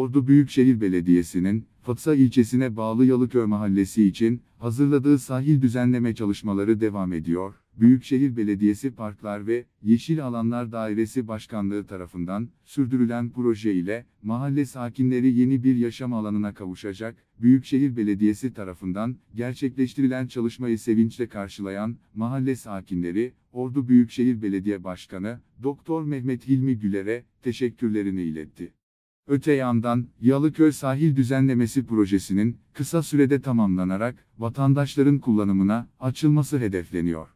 Ordu Büyükşehir Belediyesi'nin, Fatsa ilçesine bağlı Yalıköy Mahallesi için, hazırladığı sahil düzenleme çalışmaları devam ediyor. Büyükşehir Belediyesi Parklar ve Yeşil Alanlar Dairesi Başkanlığı tarafından sürdürülen proje ile mahalle sakinleri yeni bir yaşam alanına kavuşacak. Büyükşehir Belediyesi tarafından gerçekleştirilen çalışmayı sevinçle karşılayan mahalle sakinleri Ordu Büyükşehir Belediye Başkanı Doktor Mehmet Hilmi Güler'e teşekkürlerini iletti. Öte yandan, Yalıköy Sahil Düzenlemesi Projesi'nin kısa sürede tamamlanarak vatandaşların kullanımına açılması hedefleniyor.